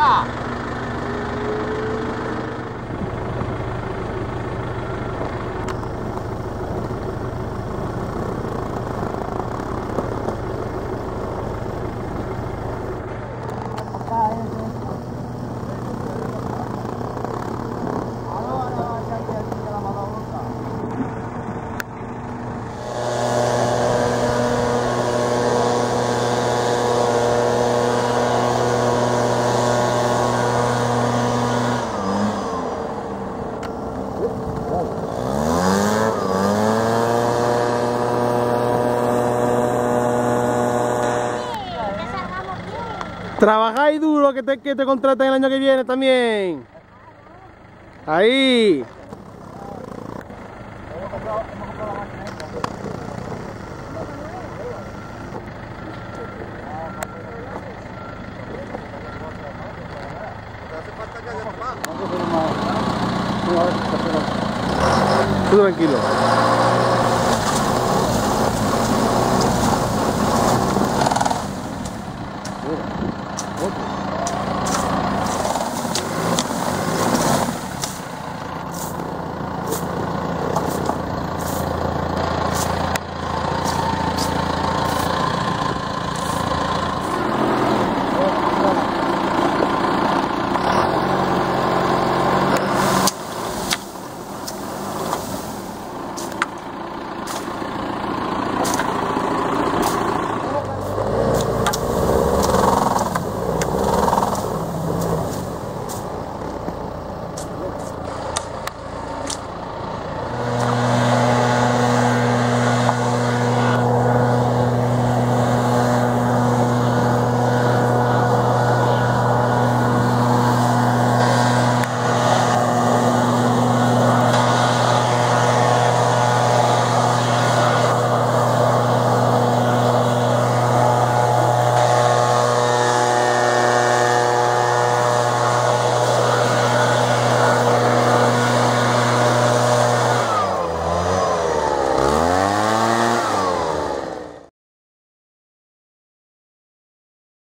了。Trabajáis duro que te, que te contraten el año que viene también. Ahí. Thank you. Tú tranquilo.